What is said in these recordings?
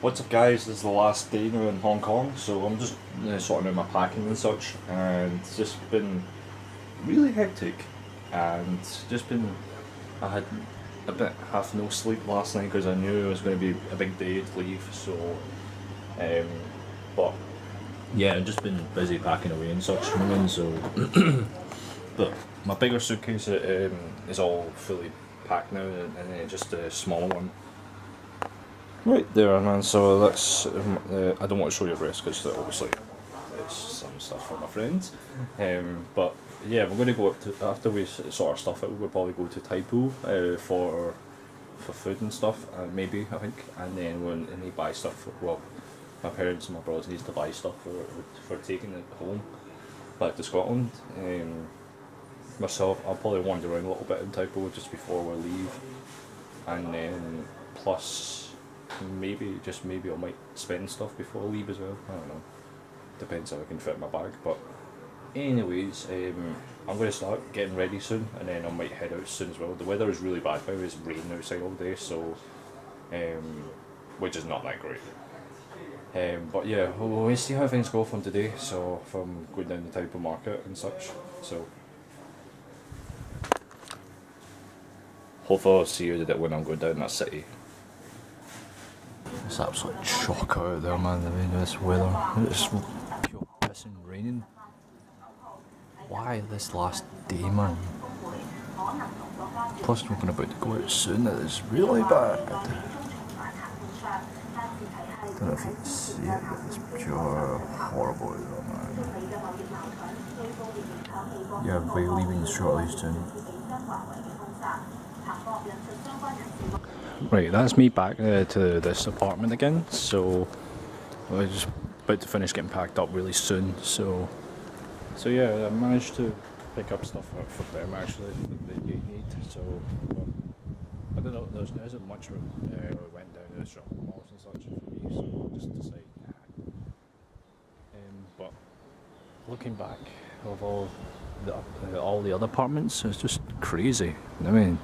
What's up guys, this is the last day now in Hong Kong, so I'm just uh, sorting out my packing and such, and it's just been really hectic, and just been, I had a bit half no sleep last night because I knew it was going to be a big day to leave, so, um, but yeah, I've just been busy packing away and such, so, but my bigger suitcase um, is all fully packed now, and, and then just a smaller one Right there, man. So that's. Um, uh, I don't want to show you the rest because obviously it's some stuff for my friends. Um, but yeah, we're going to go up to after we sort our stuff out. We'll probably go to Tai Po uh, for for food and stuff. Uh, maybe I think, and then when they buy stuff. Well, my parents and my brothers needs to buy stuff for for taking it home back to Scotland. Um, myself, I'll probably wander around a little bit in Tai Po just before we leave, and then plus maybe just maybe I might spend stuff before I leave as well. I don't know. Depends how I can fit my bag. But anyways, um, I'm going to start getting ready soon, and then I might head out soon as well. The weather is really bad now. It's raining outside all day, so um, which is not that great. Um, but yeah, we'll, we'll see how things go from today. So from going down the Tai Po market and such. So hopefully I'll see you when I'm going down that city. It's absolute shock out there, man. Mean, this weather. It's pure pissing raining. Why this last day, man? Plus, we're going about to go out soon. It is really bad. I don't know if you can see it, but it's pure horrible there, man. Yeah, we're leaving shortly soon. Right, that's me back uh, to this apartment again. So we're just about to finish getting packed up really soon. So, so yeah, I managed to pick up stuff for them actually that you need. So well, I don't know, there's, there isn't much room. Uh, we went down to the shopping malls and such for me, so just decide. Um, but looking back of all the uh, all the other apartments, it's just crazy. I mean.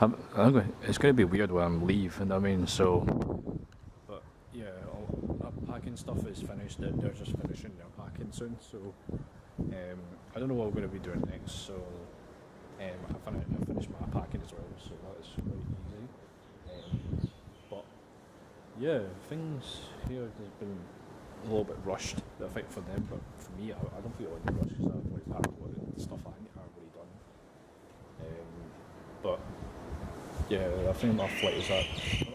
I'm, I'm going, it's going to be weird when I'm leaving, I mean, so. But yeah, all, packing stuff is finished, they're, they're just finishing their packing soon, so. Um, I don't know what we're going to be doing next, so. Um, I, fin- I finished my packing as well, so that's quite easy. Um, but yeah, things here have been a little bit rushed, I think, for them, but for me, I, I don't feel any rush because already packed what stuff I, I've already done. Um, but yeah, I think our flight is at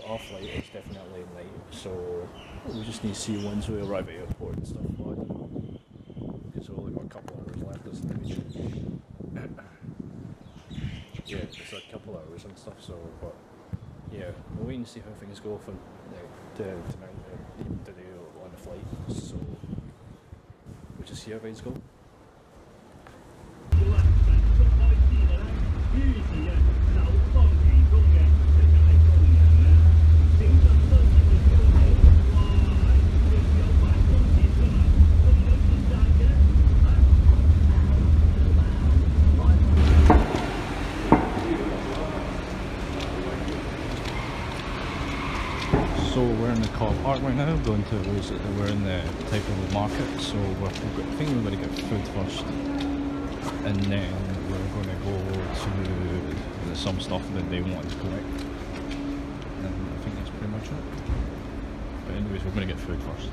our flight is definitely late, so we just need to see once we arrive at the airport and stuff. But I don't because we've only got a couple hours left, isn't it? yeah, it's a couple hours and stuff. So, but yeah, we'll wait and see how things go from uh, tonight, uh, today on the flight. So we'll just see how things go. So we're in the car going to we're in the Po market. So we're, I think we're going to get food first, and then we're going to go to some stuff that they want to collect. And I think that's pretty much it. But anyways, we're going to get food first.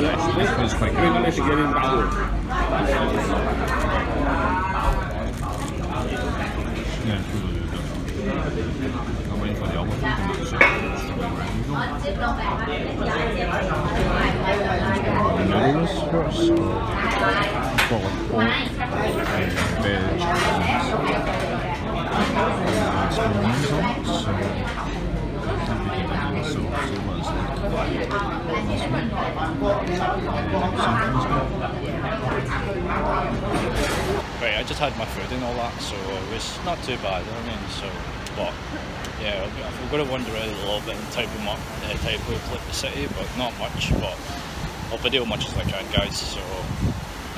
Bad actually. This one's quite good. Yeah, it's really good. I'm waiting for the other to first. Got like pork, uh, veg, and onions on that'd be good idea. So, see what it's like. Something's good. Right, I just had my food and all that, so it was not too bad. I mean, so but yeah, we're going to wander around a little bit in Tai Po, Mar- uh, Tai Po the city, but not much. But I'll video much as I can, guys. So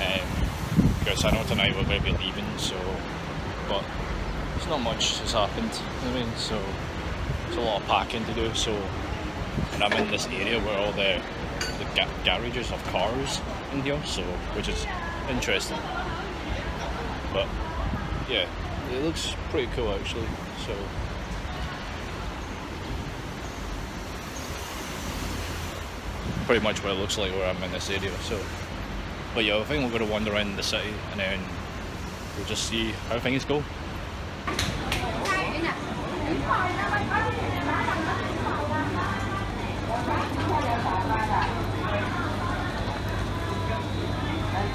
um, because I know tonight we're going to be leaving, so but it's not much has happened. I mean, so it's a lot of packing to do. So and I'm in this area where all the the ga- garages have cars in here, so which is interesting. But yeah, it looks pretty cool actually. So pretty much what it looks like where I'm in this area. So, but yeah, I think we're to wander around the city and then we'll just see how things go.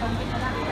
Còn.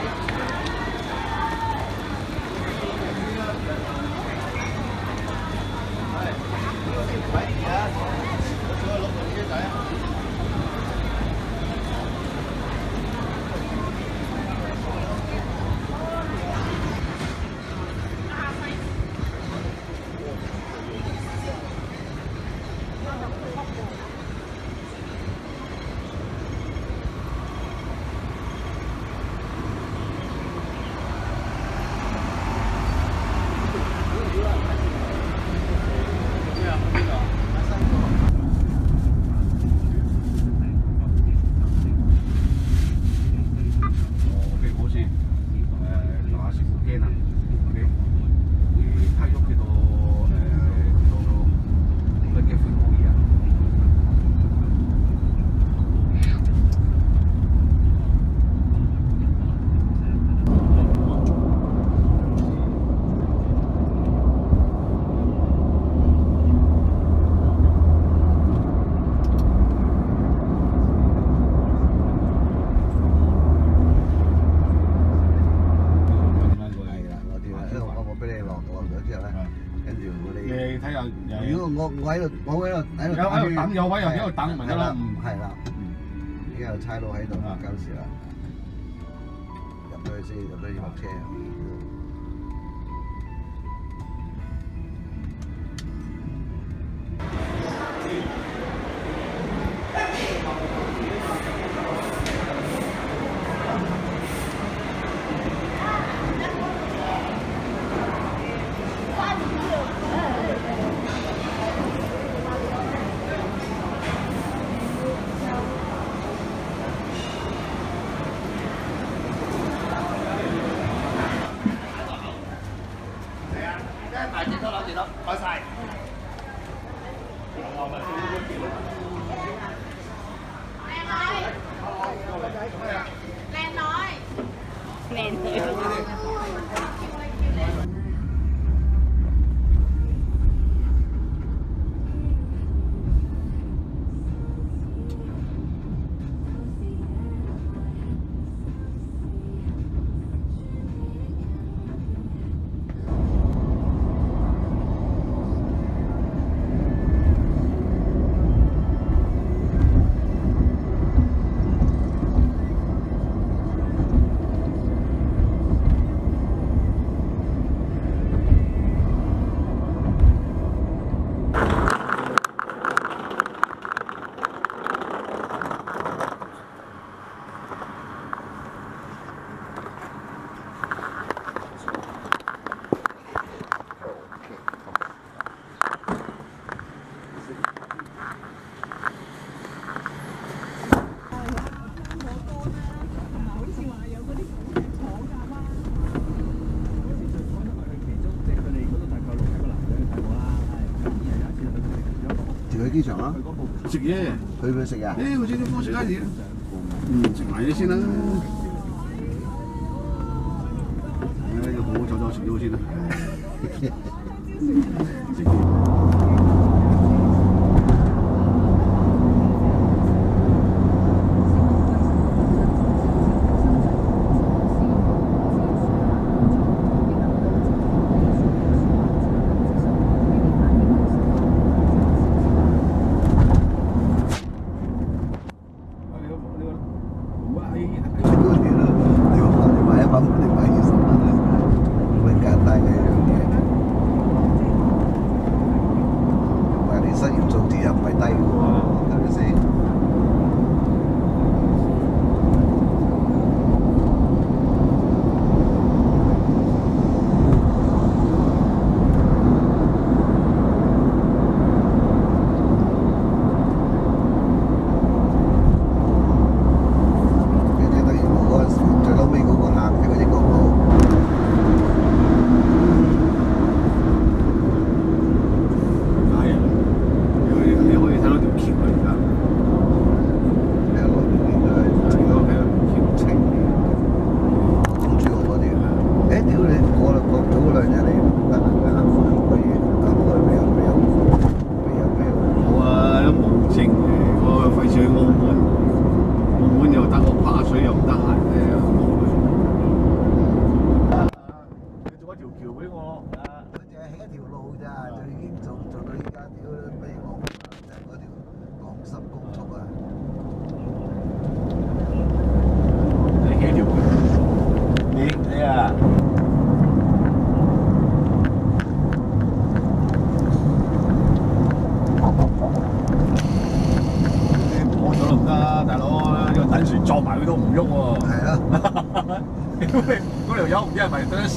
我落落咗之後咧，跟住我你哋。睇下如果我我喺度，我喺度喺度有喺度等有位又喺度等咪得咯。係啦。係啦，已經有差佬喺度啊。交時啦，入咗去先，入咗去落車。機場啊？食嘢，去唔去食啊？誒，好似啲波士雞嘢，嗯，食埋嘢先啦。誒，要好好走走食咗先啦。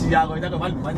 試下佢睇佢穩唔穩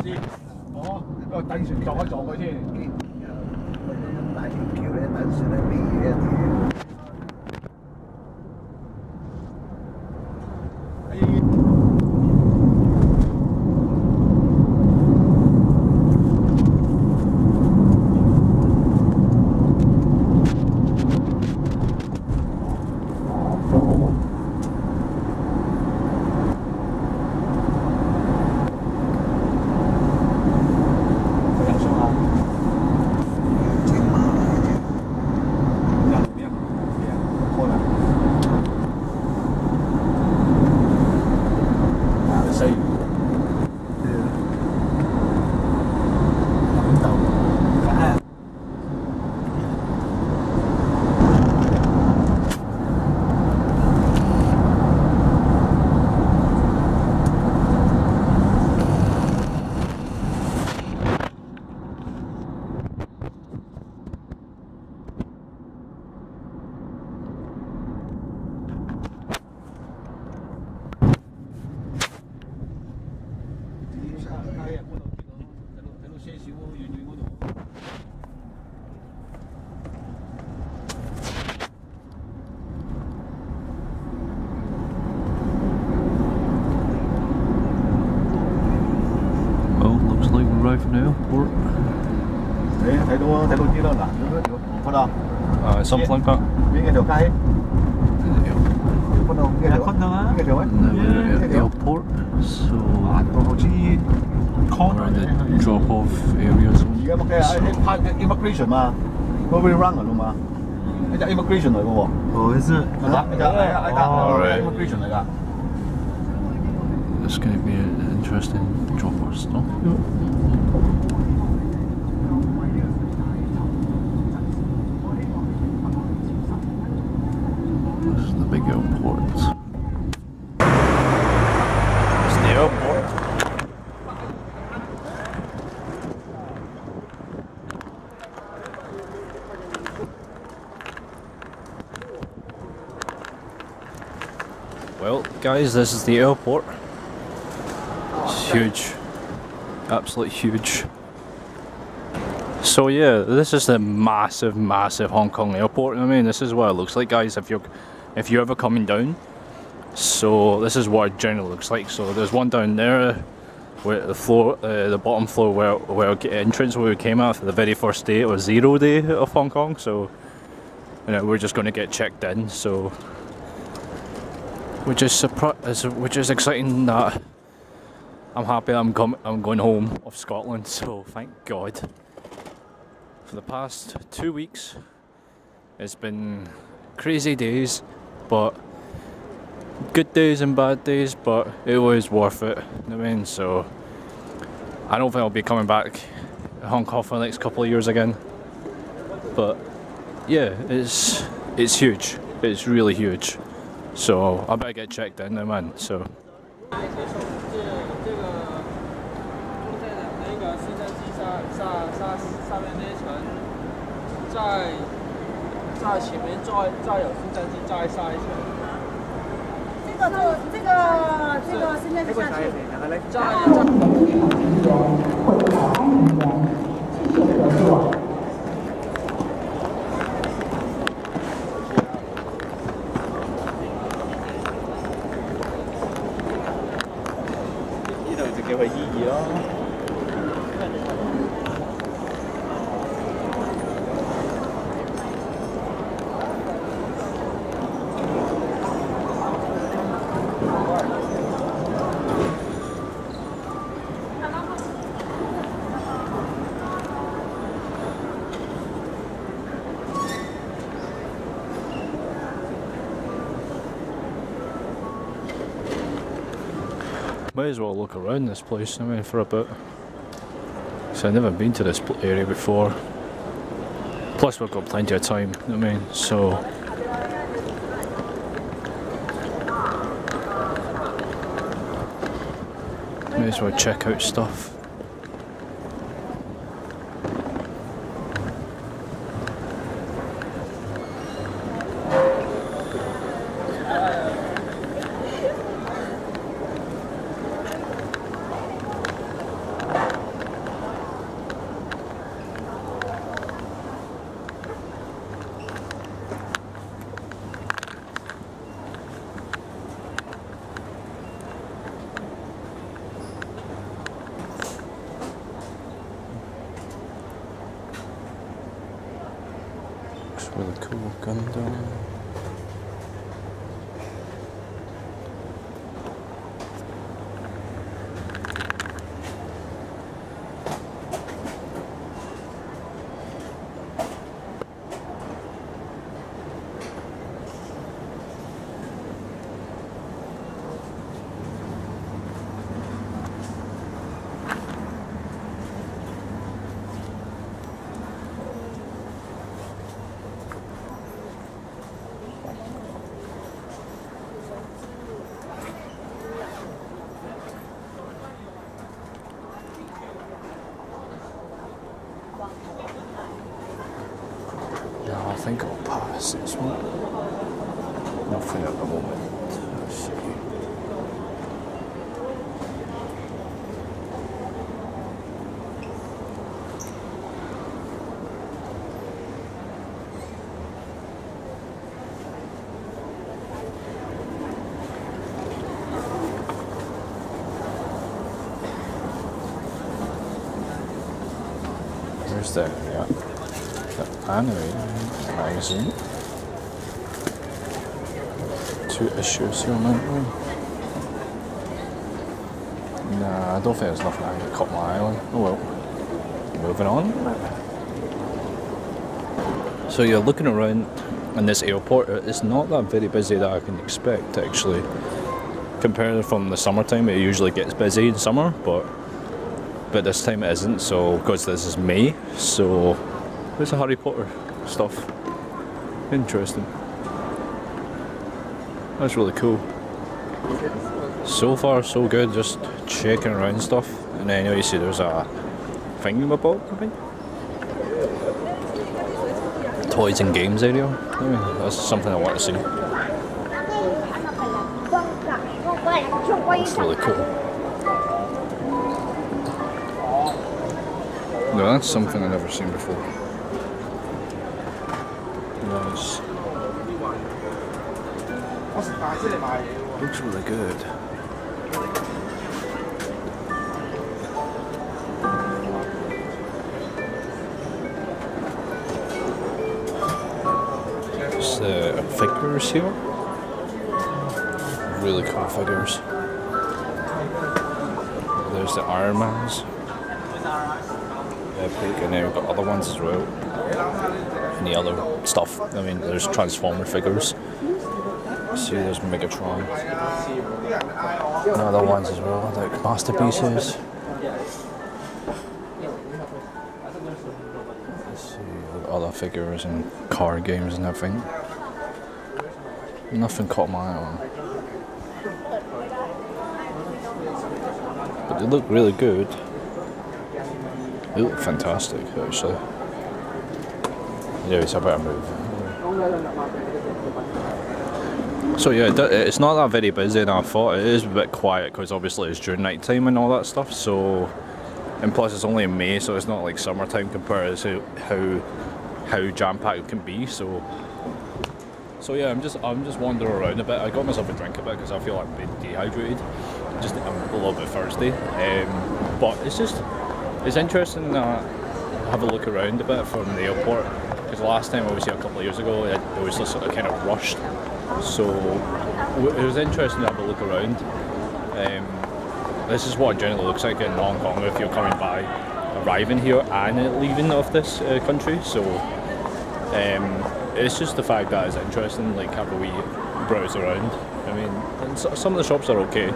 afternoon? Or... Đấy, thấy tôi thấy tôi chia đơn là phân đồng. Uh, something like that. Biết nghe So. Corner the drop off area zone. Giờ mà cái immigration mà, tôi bị răng rồi mà. Cái là immigration rồi không? Oh, is it? Cái là immigration rồi. It's gonna be a interesting drop-off stop. This is the big airport. It's the airport. Well, guys, this is the airport. Huge. Absolutely huge. So yeah, this is the massive, massive Hong Kong airport. I mean, this is what it looks like, guys. If you're, if you're ever coming down, so this is what it generally looks like. So there's one down there, where the floor, uh, the bottom floor where where entrance where we came out for the very first day or zero day of Hong Kong. So, you know, we're just going to get checked in. So, which is which is exciting that I'm happy I'm com- I'm going home of Scotland. So thank God. For the past two weeks, it's been crazy days, but good days and bad days, but it was worth it. You know what I mean, so I don't think I'll be coming back to Hong Kong for the next couple of years again. But yeah, it's it's huge. It's really huge. So I better get checked in now, man. So 这这个中在的那个升降机上上上上面那一层，在在前面再再有升降机再上一层，这个这个这个现在就下去。再再。Might as well look around this place. I mean, for a bit. So I've never been to this area before. Plus, we've got plenty of time. I mean, so may as well check out stuff. looks really cool. Gundam. Where's the yeah? The anime magazine. Two issues here, maybe. Nah, I don't think there's nothing I can caught my eye on. Oh well. Moving on. So you're looking around in this airport. It's not that very busy that I can expect actually. Compared from the summertime, it usually gets busy in summer, but but this time it isn't. So because this is May, so it's a Harry Potter stuff. Interesting. That's really cool. So far, so good. Just checking around stuff, and then you, see there's a thingamabob, I think. Toys and games area. That's something I want to see. That's really cool. No, that's something I've never seen before. Nice. Looks really good. There's uh, figures here. Really cool figures. There's the Iron Mans. And then we've got other ones as well. And the other stuff. I mean, there's Transformer figures. See, there's Megatron. And other ones as well, like masterpieces. See, other figures and car games and everything. Nothing caught my eye on. But they look really good. Fantastic, actually. Yeah, Anyways, I better move. So yeah, it's not that very busy than I thought. It is a bit quiet because obviously it's during night time and all that stuff. So, and plus it's only in May, so it's not like summertime compared to how how jam packed it can be. So, so yeah, I'm just I'm just wandering around a bit. I got myself a drink a bit because I feel like I'm a dehydrated. Just I'm a little bit thirsty. Um, but it's just it's interesting that have a look around a bit from the airport because last time I was here a couple of years ago it, it was just sort of kind of rushed. So it was interesting to have a look around. Um, this is what it generally looks like in Hong Kong if you're coming by arriving here and leaving of this uh, country. So um, it's just the fact that it's interesting like have a wee browse around. I mean some of the shops are okay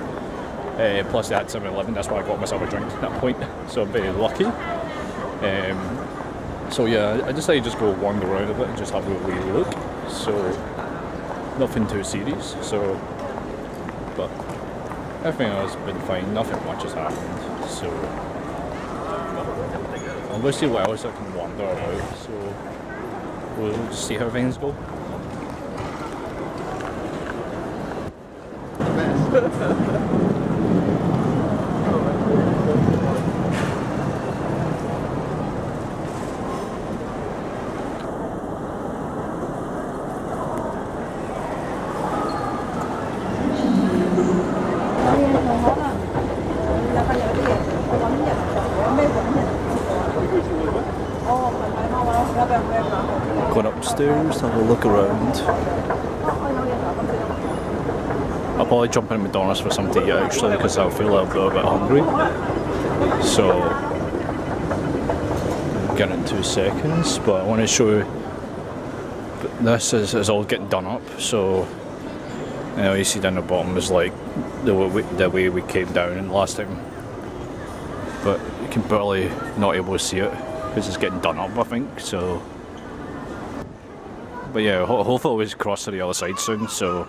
uh, plus they had 7-Eleven, that's why I got myself a drink at that point. So I'm very lucky. Um, so yeah, I decided to just go wander around a bit and just have a wee look. So nothing too serious. So, but everything else has been fine. Nothing much has happened. So I'm to see what else I can wander about. So we'll just see how things go. downstairs, have a look around. I'll probably jump in McDonald's for something to eat actually because I feel a little bit hungry. So, get in two seconds, but I want to show you this is, is all getting done up. So, you know, you see down the bottom is like the way, the way we came down last time. But you can barely not able to see it because it's getting done up, I think. So, but yeah, ho- hopefully we cross to the other side soon. So,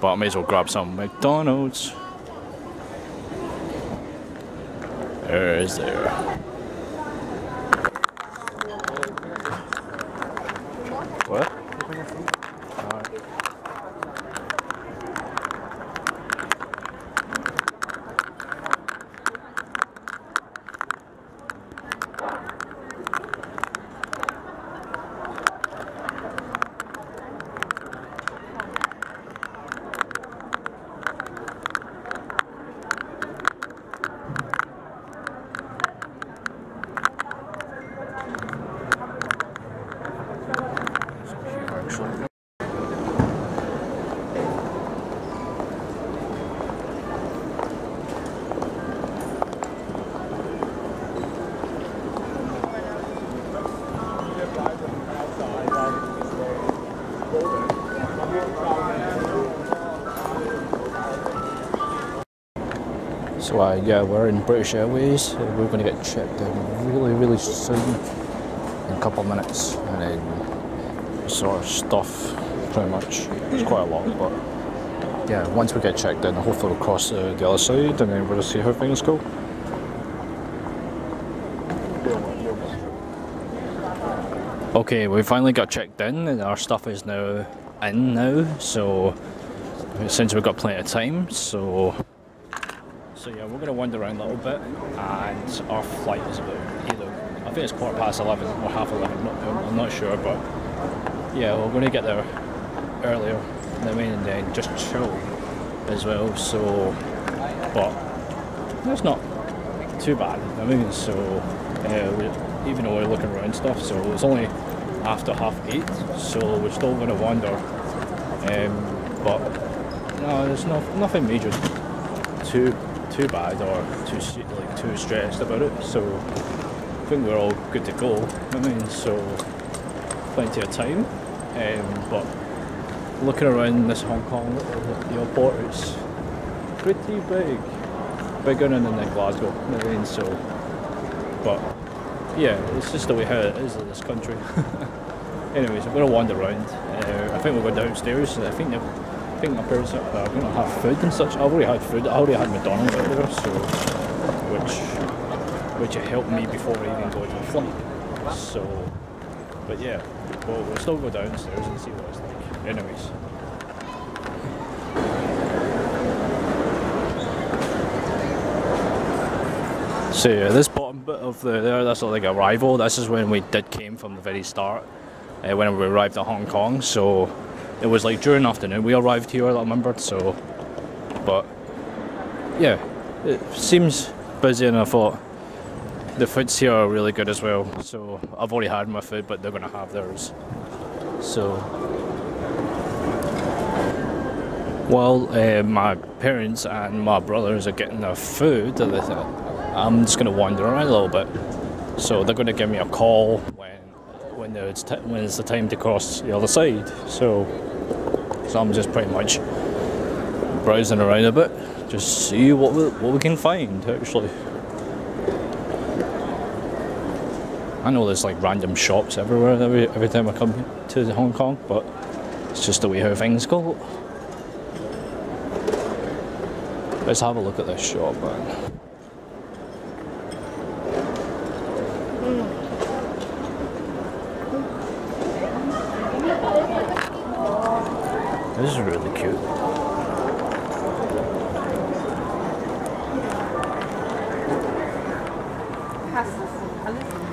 but I may as well grab some McDonald's. There is there. What? So uh, yeah, we're in British Airways. We're going to get checked in really, really soon, in a couple of minutes, and then sort of stuff, pretty much. It's quite a lot, but yeah, once we get checked in, hopefully we'll cross uh, the other side, and then we'll see how things go. Okay, we finally got checked in, and our stuff is now in now. So since we've got plenty of time, so so yeah, we're going to wander around a little bit, and our flight is about either I think it's quarter past eleven or half eleven. Not, I'm not sure, but yeah, we're going to get there earlier. I mean, and then just chill as well. So, but it's not too bad. I mean, so uh, we, even though we're looking around stuff, so it's only after half eight, so we're still going to wander. Um, but no, there's no, nothing major too bad or too like too stressed about it. So I think we're all good to go. I mean, so plenty of time. Um, but looking around this Hong Kong airport, it's pretty big, bigger than in Glasgow. I mean, so but yeah, it's just the way how it is in this country. Anyways, I'm gonna wander around. Uh, I think we'll go downstairs. I think they've My parents are uh, going to have food and such. I already had food. I already had McDonald's out there, so which which helped me before I even go to the flight. So, but yeah, we'll, we'll still go downstairs and see what it's like. Anyways. So yeah, this bottom bit of the there, that's like arrival. This is when we did came from the very start, uh, when we arrived at Hong Kong. So it was like during afternoon we arrived here. I remember. So, but yeah, it seems busy, and I thought the foods here are really good as well. So I've already had my food, but they're gonna have theirs. So while uh, my parents and my brothers are getting their food, I'm just gonna wander around a little bit. So they're gonna give me a call when when it's when it's the time to cross the other side. So so I'm just pretty much browsing around a bit, just see what we, what we can find actually. I know there's like random shops everywhere every, every time I come to Hong Kong, but it's just the way how things go. Let's have a look at this shop, man. ¿Sabes?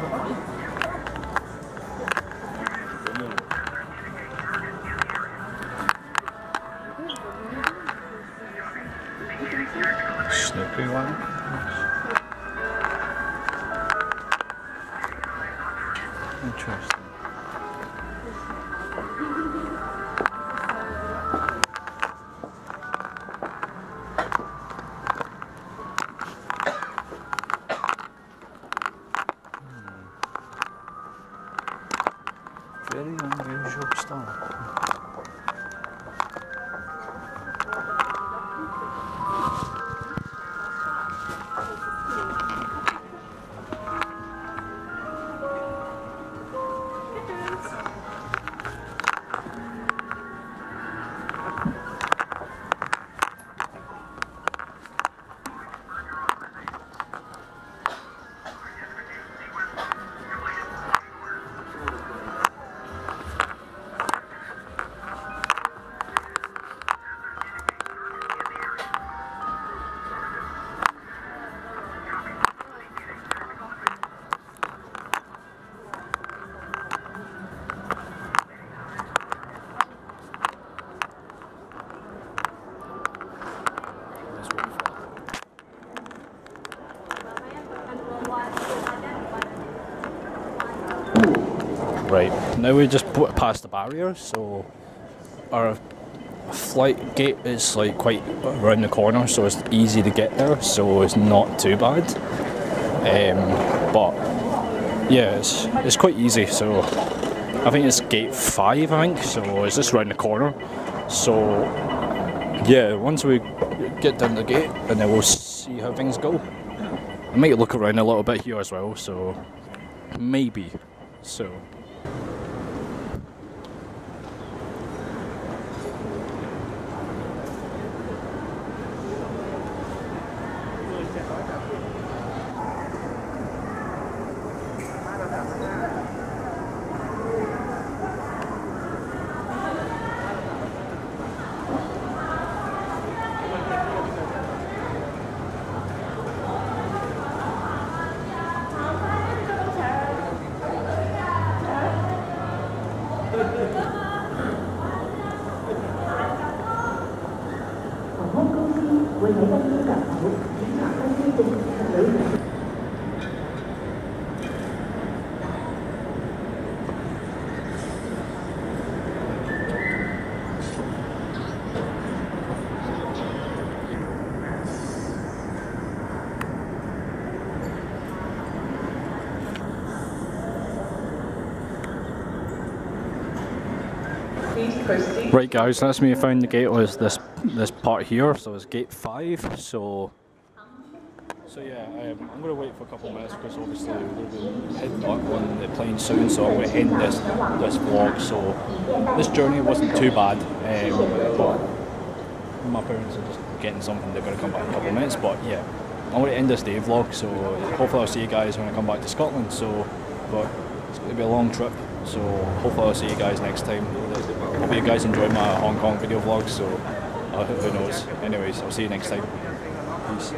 Now we just put past the barrier, so our flight gate is like quite around the corner, so it's easy to get there, so it's not too bad. Um, but yeah, it's, it's quite easy, so I think it's gate 5, I think, so it's just around the corner. So yeah, once we get down the gate, and then we'll see how things go. I might look around a little bit here as well, so maybe. So. Right guys, that's me found the gate was this this part here, so it's gate 5, so so yeah, um, I'm going to wait for a couple of minutes because obviously we're going to be heading back on the plane soon, so I'm going to end this this vlog. So this journey wasn't too bad, um, but my parents are just getting something. They're going to come back in a couple of minutes, but yeah, I'm going to end this day vlog. So hopefully I'll see you guys when I come back to Scotland. So, but it's going to be a long trip, so hopefully I'll see you guys next time. Hope you guys enjoyed my Hong Kong video vlog. So uh, who knows? Anyways, I'll see you next time. Peace.